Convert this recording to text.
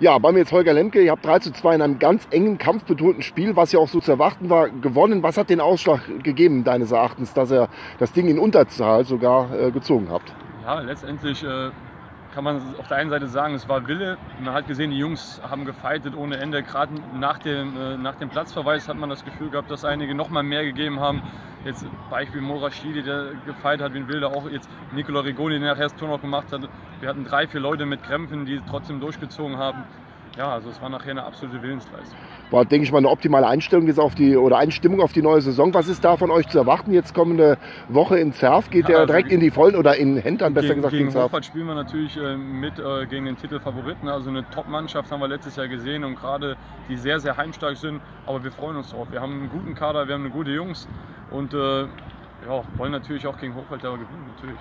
Ja, bei mir jetzt Holger Lemke. Ihr habt 3 zu 2 in einem ganz engen, kampfbetonten Spiel, was ja auch so zu erwarten war, gewonnen. Was hat den Ausschlag gegeben, deines Erachtens, dass ihr das Ding in Unterzahl sogar äh, gezogen habt? Ja, letztendlich äh, kann man auf der einen Seite sagen, es war Wille. Man hat gesehen, die Jungs haben gefeitet ohne Ende. Gerade nach dem, äh, nach dem Platzverweis hat man das Gefühl gehabt, dass einige noch mal mehr gegeben haben. Jetzt Beispiel Morashidi, der gefeiert hat wie ein Wilder, auch jetzt Nicola Rigoni, der nachher das Tor noch gemacht hat. Wir hatten drei, vier Leute mit Krämpfen, die trotzdem durchgezogen haben ja, also es war nachher eine absolute Willensleistung. War, denke ich mal, eine optimale Einstellung jetzt auf die oder Einstimmung auf die neue Saison. Was ist da von euch zu erwarten? Jetzt kommende Woche in Zerf. Geht ja, der also direkt in die Vollen oder in Hentern besser gegen, gesagt gegen Zerf? spielen wir natürlich äh, mit äh, gegen den Titelfavoriten. Also eine Top-Mannschaft haben wir letztes Jahr gesehen und gerade die sehr, sehr heimstark sind. Aber wir freuen uns drauf. Wir haben einen guten Kader, wir haben eine gute Jungs und äh, ja, wollen natürlich auch gegen Hochwald gewinnen, natürlich.